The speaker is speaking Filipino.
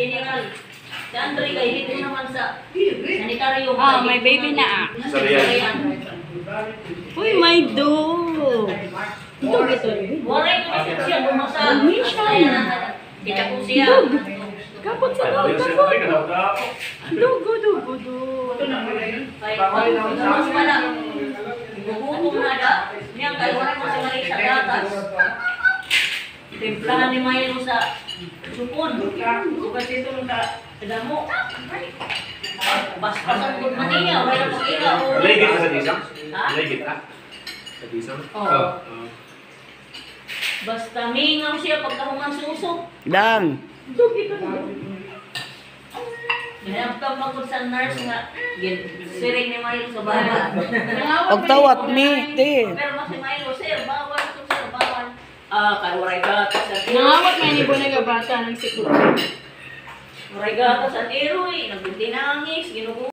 general. Si Andre kay dito naman sa sanitaryo. Ah, may baby na ah. Sa Rian. Uy, may dog. Ito, ito. Waray ko na siya bumasa. Kita ko siya. Kapot sa dog, kapot. Dugo, dugo, dugo. Kay mas wala. Gugutom na da. Niya kay wala mo si Marie sa gatas. Timplahan ni Mayo sa supon. Bukas ito ka damo. Bas-basan ko man niya, wala mo ila. Legit ka sa disang? Ha? Legit ka? Sa disang? Oo. Basta mingaw siya pagkahuman susok. Dang. Dog, ito na. Hinabtang magod sa nurse nga. Siring ni Mayo sa bahay. Pagtawat mi, te. Pero mas si Mayo, sir, bawal. Ah, kay waray gatas sa Nangawat may nibo na bata ng sikuro. Waray gatas sa tiroy, nagbinti nangis, ginugo